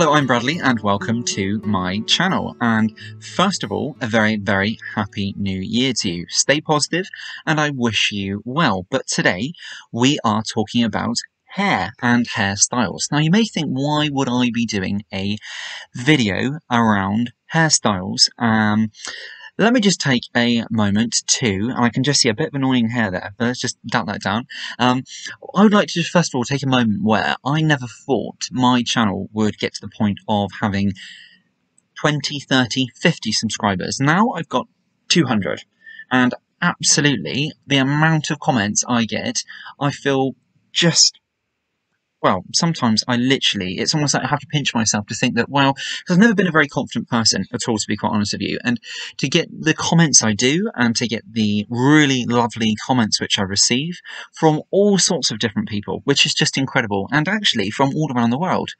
Hello, I'm Bradley and welcome to my channel. And first of all, a very, very happy new year to you. Stay positive and I wish you well. But today we are talking about hair and hairstyles. Now you may think, why would I be doing a video around hairstyles? Um, let me just take a moment to, and I can just see a bit of annoying hair there, but let's just dump that down. Um, I would like to just first of all take a moment where I never thought my channel would get to the point of having 20, 30, 50 subscribers. Now I've got 200, and absolutely the amount of comments I get, I feel just well, sometimes I literally, it's almost like I have to pinch myself to think that, well, I've never been a very confident person at all, to be quite honest with you. And to get the comments I do and to get the really lovely comments which I receive from all sorts of different people, which is just incredible. And actually from all around the world.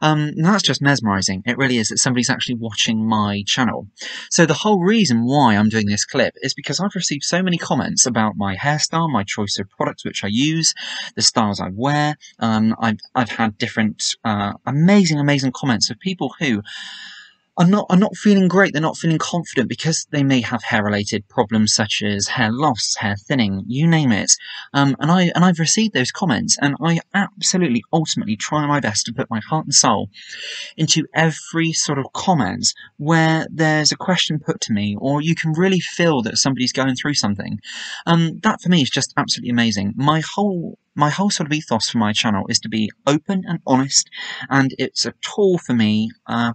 Um, that's just mesmerizing. It really is that somebody's actually watching my channel. So the whole reason why I'm doing this clip is because I've received so many comments about my hairstyle, my choice of products which I use, the styles I wear, um, I've I've had different uh, amazing amazing comments of people who are not are not feeling great. They're not feeling confident because they may have hair related problems such as hair loss, hair thinning, you name it. Um, and I and I've received those comments, and I absolutely ultimately try my best to put my heart and soul into every sort of comment where there's a question put to me, or you can really feel that somebody's going through something. Um, that for me is just absolutely amazing. My whole my whole sort of ethos for my channel is to be open and honest, and it's a tool for me uh,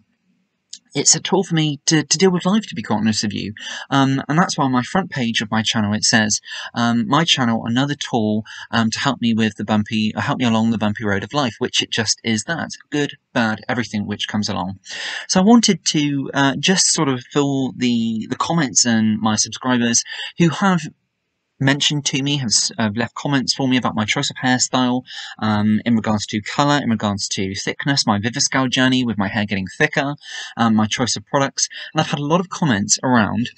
it's a tool for me to, to deal with life, to be quite honest with you. Um, and that's why on my front page of my channel it says, um, my channel, another tool um, to help me with the bumpy, uh, help me along the bumpy road of life, which it just is that. Good, bad, everything which comes along. So I wanted to uh, just sort of fill the, the comments and my subscribers who have mentioned to me, have uh, left comments for me about my choice of hairstyle um, in regards to colour, in regards to thickness, my Viviscal journey with my hair getting thicker, um, my choice of products, and I've had a lot of comments around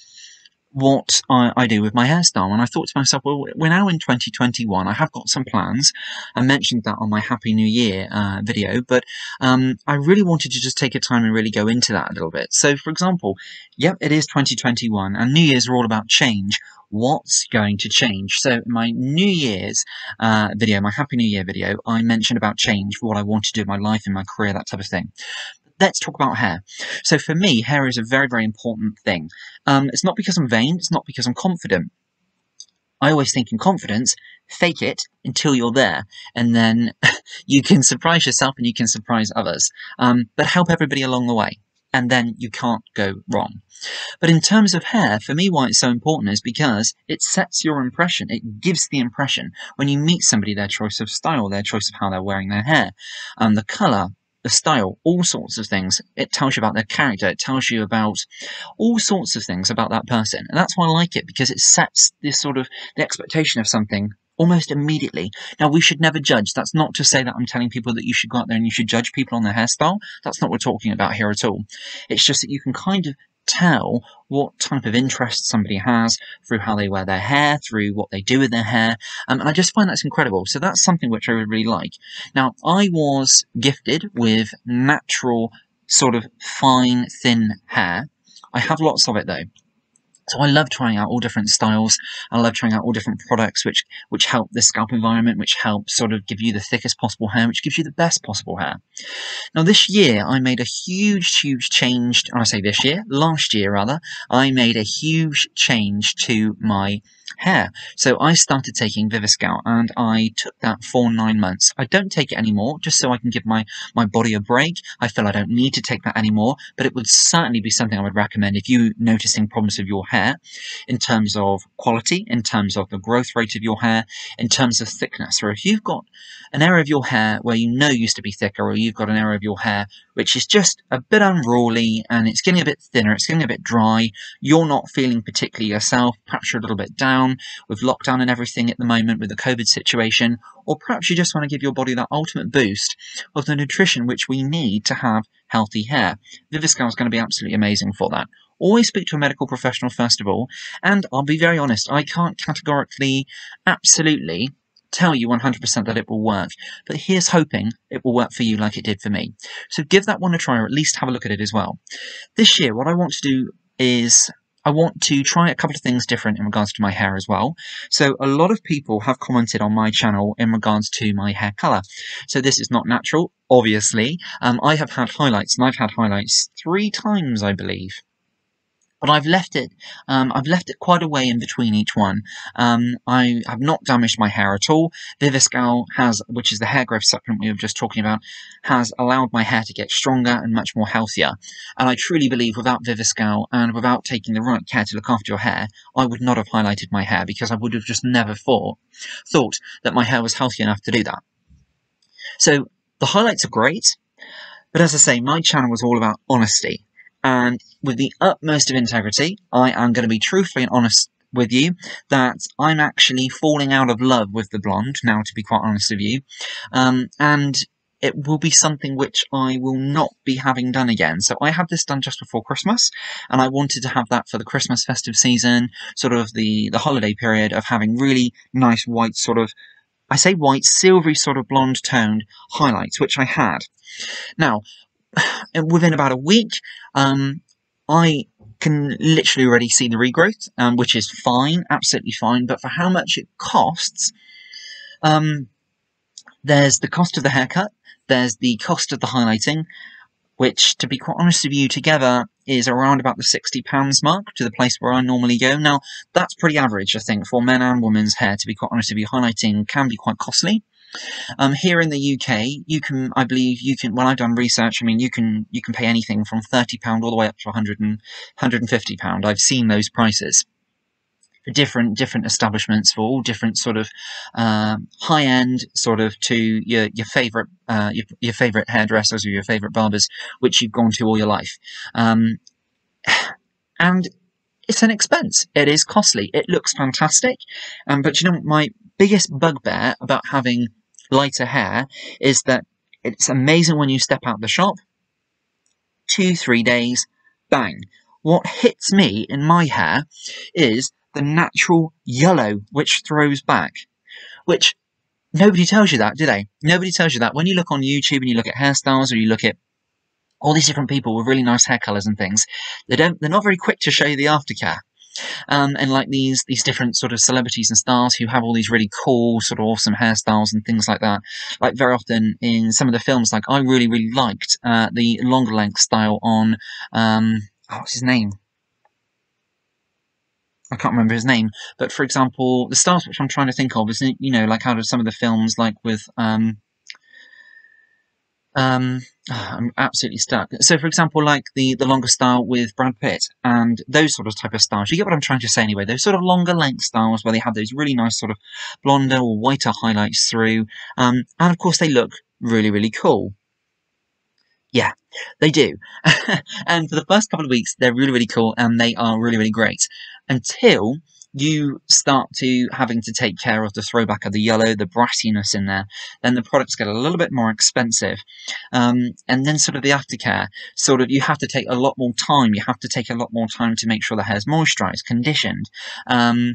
what I, I, do with my hairstyle. And I thought to myself, well, we're now in 2021. I have got some plans. I mentioned that on my Happy New Year uh, video, but um, I really wanted to just take a time and really go into that a little bit. So, for example, yep, it is 2021, and New Year's are all about change what's going to change. So my New Year's uh, video, my Happy New Year video, I mentioned about change, what I want to do in my life, in my career, that type of thing. Let's talk about hair. So for me, hair is a very, very important thing. Um, it's not because I'm vain, it's not because I'm confident. I always think in confidence, fake it until you're there, and then you can surprise yourself and you can surprise others. Um, but help everybody along the way and then you can't go wrong. But in terms of hair, for me, why it's so important is because it sets your impression. It gives the impression when you meet somebody their choice of style, their choice of how they're wearing their hair, and the color, the style, all sorts of things. It tells you about their character. It tells you about all sorts of things about that person. And that's why I like it because it sets this sort of the expectation of something almost immediately. Now, we should never judge. That's not to say that I'm telling people that you should go out there and you should judge people on their hairstyle. That's not what we're talking about here at all. It's just that you can kind of tell what type of interest somebody has through how they wear their hair, through what they do with their hair, um, and I just find that's incredible. So that's something which I really, really like. Now, I was gifted with natural, sort of fine, thin hair. I have lots of it though. So I love trying out all different styles. I love trying out all different products which which help the scalp environment, which help sort of give you the thickest possible hair, which gives you the best possible hair. Now this year I made a huge, huge change. I say this year, last year rather, I made a huge change to my hair. So I started taking Viviscal and I took that for nine months. I don't take it anymore just so I can give my, my body a break. I feel I don't need to take that anymore, but it would certainly be something I would recommend if you're noticing problems with your hair in terms of quality, in terms of the growth rate of your hair, in terms of thickness. Or if you've got an area of your hair where you know used to be thicker, or you've got an area of your hair which is just a bit unruly and it's getting a bit thinner, it's getting a bit dry, you're not feeling particularly yourself, perhaps you're a little bit down with lockdown and everything at the moment with the COVID situation, or perhaps you just want to give your body that ultimate boost of the nutrition which we need to have healthy hair. Viviscal is going to be absolutely amazing for that always speak to a medical professional first of all. And I'll be very honest, I can't categorically, absolutely tell you 100% that it will work, but here's hoping it will work for you like it did for me. So give that one a try or at least have a look at it as well. This year, what I want to do is I want to try a couple of things different in regards to my hair as well. So a lot of people have commented on my channel in regards to my hair color. So this is not natural, obviously. Um, I have had highlights and I've had highlights three times, I believe but I've left it. Um, I've left it quite a way in between each one. Um, I have not damaged my hair at all. Viviscal has, which is the hair growth supplement we were just talking about, has allowed my hair to get stronger and much more healthier. And I truly believe without Viviscal and without taking the right care to look after your hair, I would not have highlighted my hair because I would have just never thought thought that my hair was healthy enough to do that. So the highlights are great. But as I say, my channel was all about honesty. And with the utmost of integrity, I am going to be truthfully and honest with you that I'm actually falling out of love with the blonde, now to be quite honest with you. Um, and it will be something which I will not be having done again. So I had this done just before Christmas, and I wanted to have that for the Christmas festive season, sort of the, the holiday period of having really nice white sort of, I say white, silvery sort of blonde toned highlights, which I had. Now, within about a week, um, I can literally already see the regrowth, um, which is fine, absolutely fine. But for how much it costs, um, there's the cost of the haircut, there's the cost of the highlighting, which, to be quite honest with you, together is around about the £60 mark to the place where I normally go. Now, that's pretty average, I think, for men and women's hair, to be quite honest with you. Highlighting can be quite costly. Um, here in the UK, you can, I believe, you can. When I've done research, I mean, you can you can pay anything from thirty pound all the way up to 100 and 150 pound. I've seen those prices for different different establishments for all different sort of uh, high end sort of to your your favorite uh, your, your favorite hairdressers or your favorite barbers, which you've gone to all your life, um, and it's an expense. It is costly. It looks fantastic, um, but you know my biggest bugbear about having lighter hair is that it's amazing when you step out the shop. Two, three days, bang. What hits me in my hair is the natural yellow which throws back. Which nobody tells you that, do they? Nobody tells you that. When you look on YouTube and you look at hairstyles or you look at all these different people with really nice hair colours and things, they don't they're not very quick to show you the aftercare. Um, and like these these different sort of celebrities and stars who have all these really cool sort of awesome hairstyles and things like that. Like very often in some of the films, like I really really liked uh, the longer length style on um, oh, what's his name? I can't remember his name, but for example, the stars which I'm trying to think of is you know like out of some of the films like with um, um, I'm absolutely stuck. So, for example, like the the longer style with Brad Pitt and those sort of type of styles. You get what I'm trying to say anyway. Those sort of longer length styles where they have those really nice sort of blonder or whiter highlights through, um, and of course they look really really cool. Yeah, they do. and for the first couple of weeks, they're really really cool and they are really really great until you start to having to take care of the throwback of the yellow, the brassiness in there, then the products get a little bit more expensive. Um, and then sort of the aftercare, sort of you have to take a lot more time. You have to take a lot more time to make sure the hair's moisturized, conditioned. Um,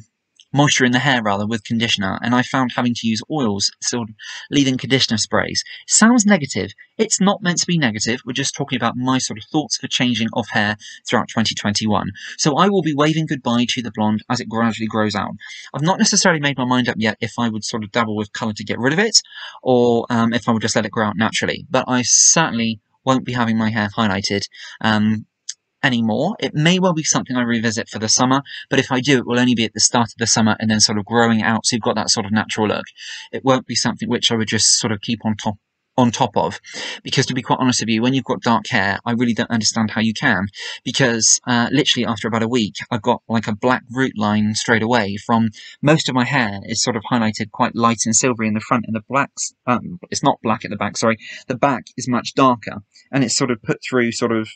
moisture in the hair rather with conditioner, and I found having to use oils, sort of leave-in conditioner sprays. Sounds negative. It's not meant to be negative. We're just talking about my sort of thoughts for changing of hair throughout 2021. So I will be waving goodbye to the blonde as it gradually grows out. I've not necessarily made my mind up yet if I would sort of dabble with colour to get rid of it, or um, if I would just let it grow out naturally. But I certainly won't be having my hair highlighted um, anymore. It may well be something I revisit for the summer, but if I do, it will only be at the start of the summer and then sort of growing out. So you've got that sort of natural look. It won't be something which I would just sort of keep on top on top of because to be quite honest with you when you've got dark hair i really don't understand how you can because uh, literally after about a week I've got like a black root line straight away from most of my hair is sort of highlighted quite light and silvery in the front and the blacks um, it's not black at the back sorry the back is much darker and it's sort of put through sort of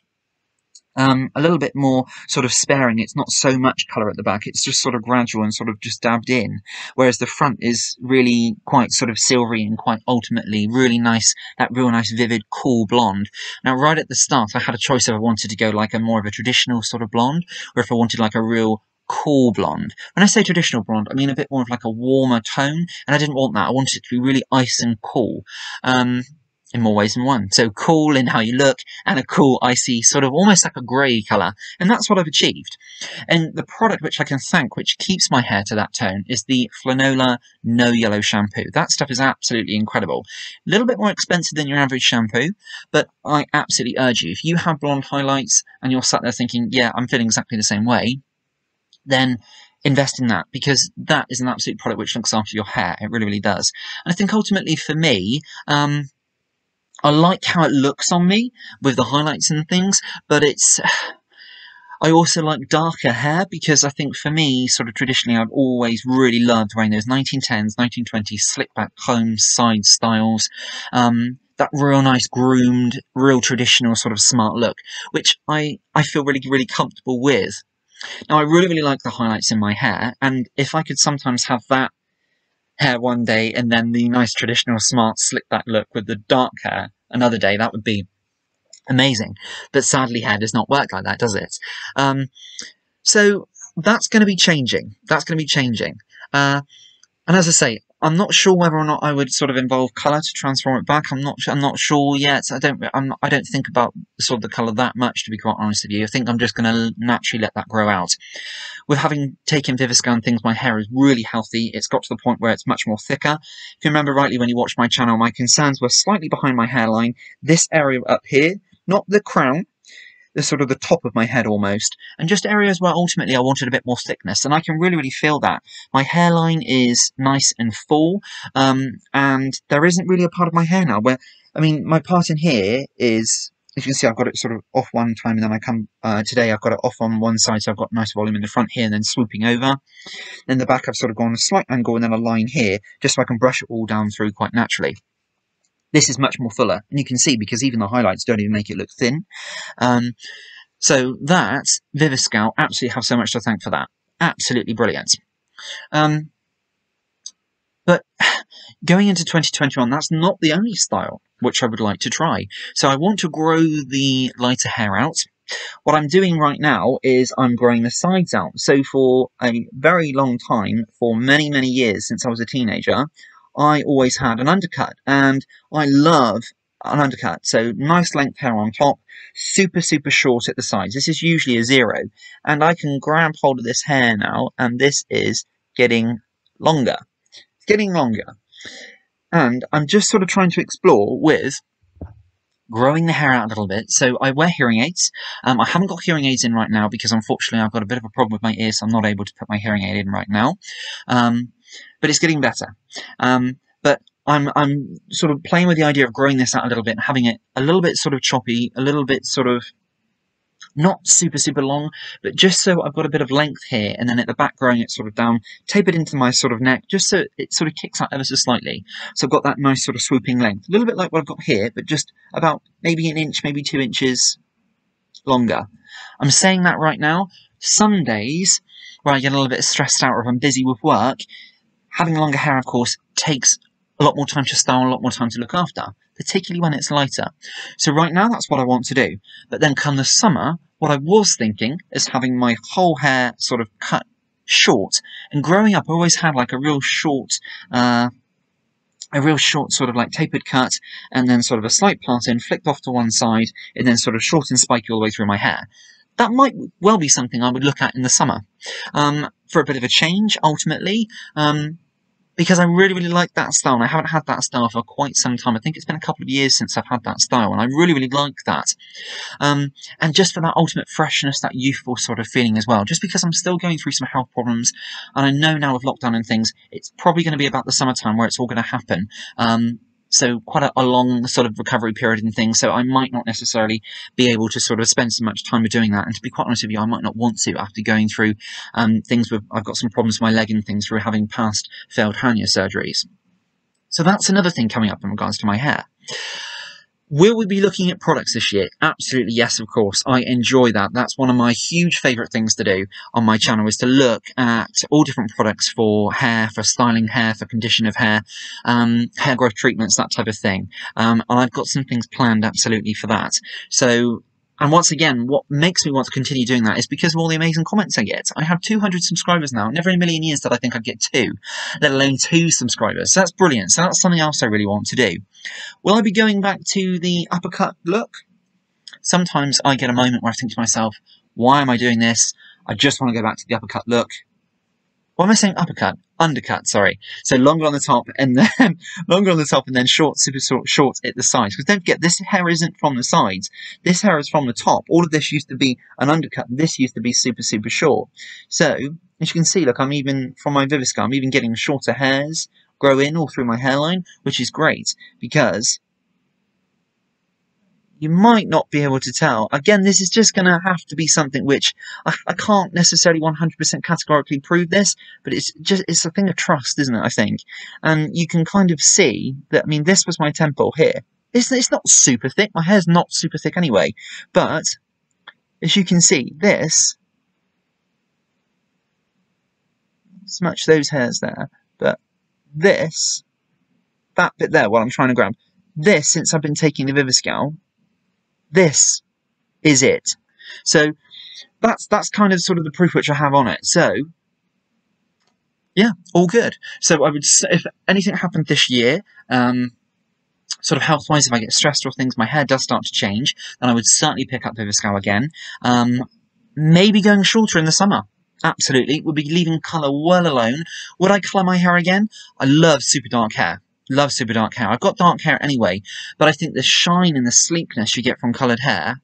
um, a little bit more sort of sparing. It's not so much colour at the back. It's just sort of gradual and sort of just dabbed in. Whereas the front is really quite sort of silvery and quite ultimately really nice, that real nice vivid cool blonde. Now right at the start I had a choice if I wanted to go like a more of a traditional sort of blonde or if I wanted like a real cool blonde. When I say traditional blonde, I mean a bit more of like a warmer tone, and I didn't want that. I wanted it to be really ice and cool. Um, in more ways than one. So cool in how you look and a cool icy sort of almost like a grey colour. And that's what I've achieved. And the product which I can thank, which keeps my hair to that tone, is the Fanola No Yellow Shampoo. That stuff is absolutely incredible. A little bit more expensive than your average shampoo, but I absolutely urge you, if you have blonde highlights and you're sat there thinking, yeah, I'm feeling exactly the same way, then invest in that because that is an absolute product which looks after your hair. It really, really does. And I think ultimately for me, um, I like how it looks on me with the highlights and things, but it's. I also like darker hair because I think for me, sort of traditionally, I've always really loved wearing those 1910s, 1920s slick back comb side styles. Um, that real nice groomed, real traditional sort of smart look, which I, I feel really, really comfortable with. Now, I really, really like the highlights in my hair, and if I could sometimes have that hair one day and then the nice traditional smart slick back look with the dark hair another day, that would be amazing. But sadly, hair does not work like that, does it? Um, so that's going to be changing. That's going to be changing. Uh, and as I say, I'm not sure whether or not I would sort of involve color to transform it back. I'm not. I'm not sure yet. I don't. I'm. I don't think about sort of the color that much, to be quite honest with you. I think I'm just going to naturally let that grow out. With having taken Viviscal and things, my hair is really healthy. It's got to the point where it's much more thicker. If you remember rightly, when you watched my channel, my concerns were slightly behind my hairline. This area up here, not the crown, the sort of the top of my head almost, and just areas where ultimately I wanted a bit more thickness, and I can really, really feel that. My hairline is nice and full, um, and there isn't really a part of my hair now where, I mean, my part in here is, as you can see, I've got it sort of off one time, and then I come, uh, today I've got it off on one side, so I've got nice volume in the front here, and then swooping over. Then the back I've sort of gone a slight angle, and then a line here, just so I can brush it all down through quite naturally. This is much more fuller, and you can see because even the highlights don't even make it look thin. Um, so that, Viviscal, absolutely have so much to thank for that. Absolutely brilliant. Um, but going into 2021, that's not the only style which I would like to try. So I want to grow the lighter hair out. What I'm doing right now is I'm growing the sides out. So for a very long time, for many, many years since I was a teenager, I always had an undercut, and I love an undercut. So nice length hair on top, super, super short at the sides. This is usually a zero, and I can grab hold of this hair now, and this is getting longer. It's getting longer. And I'm just sort of trying to explore with growing the hair out a little bit. So I wear hearing aids. Um, I haven't got hearing aids in right now because unfortunately I've got a bit of a problem with my ears, so I'm not able to put my hearing aid in right now. Um, but it's getting better. Um, but I'm I'm sort of playing with the idea of growing this out a little bit having it a little bit sort of choppy, a little bit sort of not super super long, but just so I've got a bit of length here, and then at the back growing it sort of down, tapered into my sort of neck, just so it sort of kicks out ever so slightly. So I've got that nice sort of swooping length, a little bit like what I've got here, but just about maybe an inch, maybe two inches longer. I'm saying that right now. Some days where I get a little bit stressed out or if I'm busy with work, having longer hair, of course, takes a lot more time to style, a lot more time to look after, particularly when it's lighter. So right now, that's what I want to do. But then come the summer, what I was thinking is having my whole hair sort of cut short. And growing up, I always had like a real short, uh, a real short sort of like tapered cut and then sort of a slight part in, flicked off to one side, and then sort of short and spiky all the way through my hair. That might well be something I would look at in the summer. Um, for a bit of a change, ultimately, um, because I really, really like that style, and I haven't had that style for quite some time. I think it's been a couple of years since I've had that style, and I really, really like that. Um, and just for that ultimate freshness, that youthful sort of feeling as well. Just because I'm still going through some health problems, and I know now with lockdown and things, it's probably going to be about the summertime where it's all going to happen. Um, so quite a, a, long sort of recovery period and things. So I might not necessarily be able to sort of spend so much time doing that. And to be quite honest with you, I might not want to after going through um, things with I've got some problems with my leg and things through having past failed hernia surgeries. So that's another thing coming up in regards to my hair. Will we be looking at products this year? Absolutely, yes, of course. I enjoy that. That's one of my huge favourite things to do on my channel is to look at all different products for hair, for styling hair, for condition of hair, um, hair growth treatments, that type of thing. Um, and I've got some things planned absolutely for that. So And once again, what makes me want to continue doing that is because of all the amazing comments I get. I have 200 subscribers now. Never in a million years did I think I'd get two, let alone two subscribers. So that's brilliant. So that's something else I really want to do. Will I be going back to the uppercut look? Sometimes I get a moment where I think to myself, why am I doing this? I just want to go back to the uppercut look. What am I saying? Uppercut, undercut. Sorry. So longer on the top and then longer on the top and then short, super short, short at the sides. Because don't forget, this hair isn't from the sides. This hair is from the top. All of this used to be an undercut. This used to be super, super short. So as you can see, look, I'm even from my Viviscal, I'm even getting shorter hairs grow in all through my hairline, which is great because you might not be able to tell. Again, this is just going to have to be something which I, I can't necessarily 100% categorically prove this, but it's just, it's a thing of trust, isn't it? I think. And you can kind of see that, I mean, this was my temple here. It's, it's not super thick. My hair's not super thick anyway. But, as you can see, this, smudge those hairs there, but this, that bit there, what I'm trying to grab, this, since I've been taking the Viviscal, this is it. So that's that's kind of sort of the proof which I have on it. So yeah, all good. So I would say if anything happened this year, um, sort of health wise, if I get stressed or things, my hair does start to change, then I would certainly pick up Viviscal again. Um, maybe going shorter in the summer. Absolutely. Would be leaving colour well alone. Would I colour my hair again? I love super dark hair. Love super dark hair. I've got dark hair anyway, but I think the shine and the sleekness you get from coloured hair,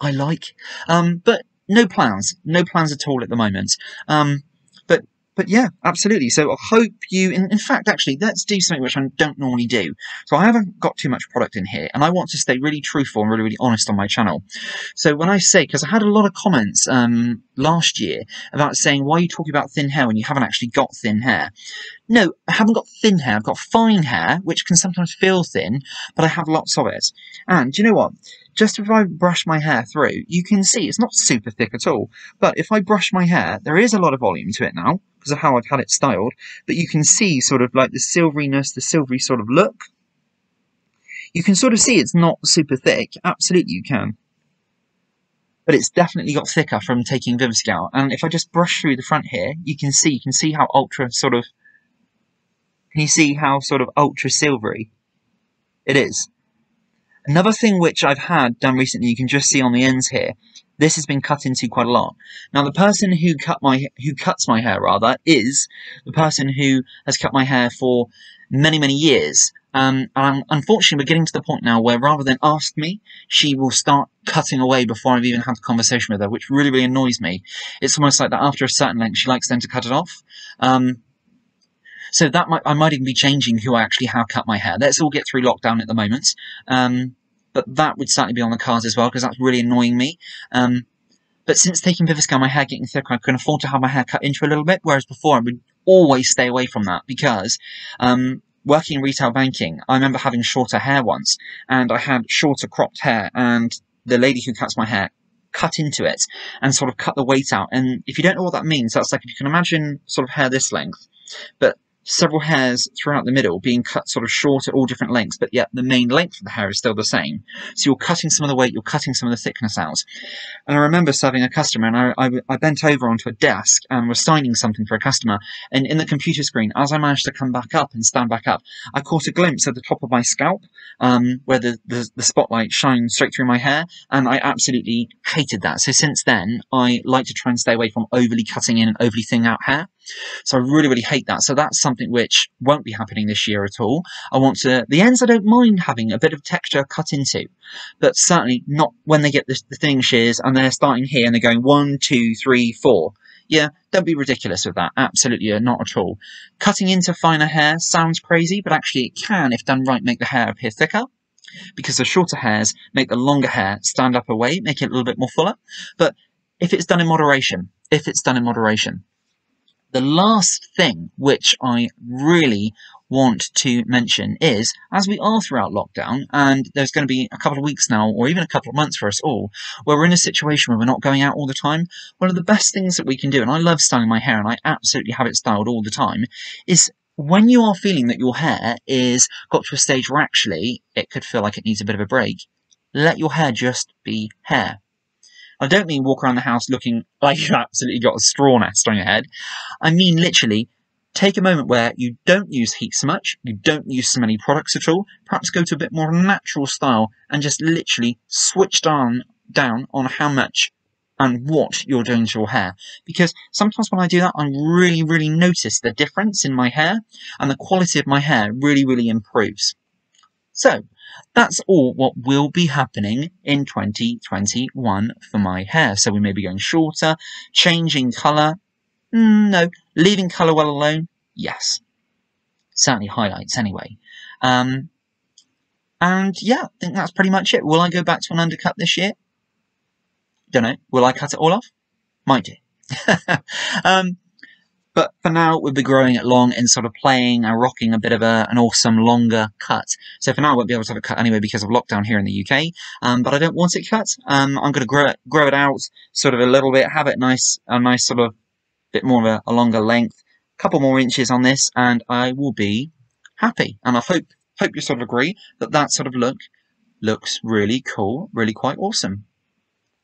I like. Um, but no plans. No plans at all at the moment. Um, but yeah, absolutely. So I hope you, in, in fact, actually, let's do something which I don't normally do. So I haven't got too much product in here, and I want to stay really truthful and really, really honest on my channel. So when I say, because I had a lot of comments um, last year about saying, why are you talking about thin hair when you haven't actually got thin hair? No, I haven't got thin hair. I've got fine hair, which can sometimes feel thin, but I have lots of it. And you know what? Just if I brush my hair through, you can see it's not super thick at all. But if I brush my hair, there is a lot of volume to it now because of how I've had it styled. But you can see sort of like the silveryness, the silvery sort of look. You can sort of see it's not super thick. Absolutely you can. But it's definitely got thicker from taking Viviscal. And if I just brush through the front here, you can see, you can see how ultra sort of, can you see how sort of ultra silvery it is? Another thing which I've had done recently, you can just see on the ends here, this has been cut into quite a lot. Now the person who cut my who cuts my hair rather is the person who has cut my hair for many many years. Um, and unfortunately, we're getting to the point now where rather than ask me, she will start cutting away before I've even had a conversation with her, which really, really annoys me. It's almost like that after a certain length, she likes them to cut it off. Um, so that might, I might even be changing who I actually have cut my hair. Let's all get through lockdown at the moment. Um, but that would certainly be on the cards as well because that's really annoying me. Um, but since taking Viviscal, my hair getting thicker, I can afford to have my hair cut into a little bit, whereas before I would always stay away from that because um, working in retail banking, I remember having shorter hair once, and I had shorter cropped hair, and the lady who cuts my hair cut into it and sort of cut the weight out. And if you don't know what that means, that's like if you can imagine sort of hair this length, but several hairs throughout the middle being cut sort of short at all different lengths, but yet the main length of the hair is still the same. So you're cutting some of the weight, you're cutting some of the thickness out. And I remember serving a customer, and I, I, I bent over onto a desk and was signing something for a customer. And in the computer screen, as I managed to come back up and stand back up, I caught a glimpse of the top of my scalp, um, where the, the, the spotlight shines straight through my hair, and I absolutely hated that. So since then, I like to try and stay away from overly cutting in and overly thinning out hair. So I really, really hate that. So that's something which won't be happening this year at all. I want to, the ends I don't mind having a bit of texture cut into, but certainly not when they get the, the thinning shears and they're starting here and they're going one, two, three, four. Yeah, don't be ridiculous with that. Absolutely not at all. Cutting into finer hair sounds crazy, but actually it can, if done right, make the hair appear thicker because the shorter hairs make the longer hair stand up away, make it a little bit more fuller. But if it's done in moderation, if it's done in moderation, the last thing which I really want to mention is, as we are throughout lockdown, and there's going to be a couple of weeks now, or even a couple of months for us all, where we're in a situation where we're not going out all the time, one of the best things that we can do, and I love styling my hair, and I absolutely have it styled all the time, is when you are feeling that your hair is got to a stage where actually it could feel like it needs a bit of a break, let your hair just be hair. I don't mean walk around the house looking like you've absolutely got a straw nest on your head. I mean literally take a moment where you don't use heat so much, you don't use so many products at all, perhaps go to a bit more natural style and just literally switch down, down on how much and what you're doing to your hair. Because sometimes when I do that, I really, really notice the difference in my hair and the quality of my hair really, really improves. So, that's all what will be happening in 2021 for my hair. So we may be going shorter, changing colour. Mm, no, leaving colour well alone. Yes. Certainly highlights anyway. Um, and yeah, I think that's pretty much it. Will I go back to an undercut this year? Don't know. Will I cut it all off? Might do. um, but for now, we'll be growing it long and sort of playing and rocking a bit of a, an awesome longer cut. So for now, I won't be able to have it cut anyway because of lockdown here in the UK. Um, but I don't want it cut. Um, I'm going to grow it, grow it out sort of a little bit, have it nice, a nice sort of bit more of a, a longer length, couple more inches on this, and I will be happy. And I hope, hope you sort of agree that that sort of look looks really cool, really quite awesome.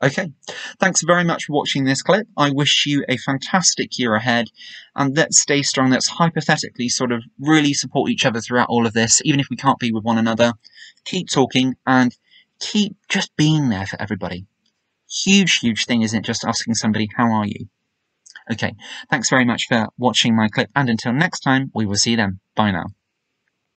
Okay, thanks very much for watching this clip. I wish you a fantastic year ahead, and let's stay strong. Let's hypothetically sort of really support each other throughout all of this, even if we can't be with one another. Keep talking and keep just being there for everybody. Huge, huge thing, isn't it? Just asking somebody, how are you? Okay, thanks very much for watching my clip, and until next time, we will see then. Bye now.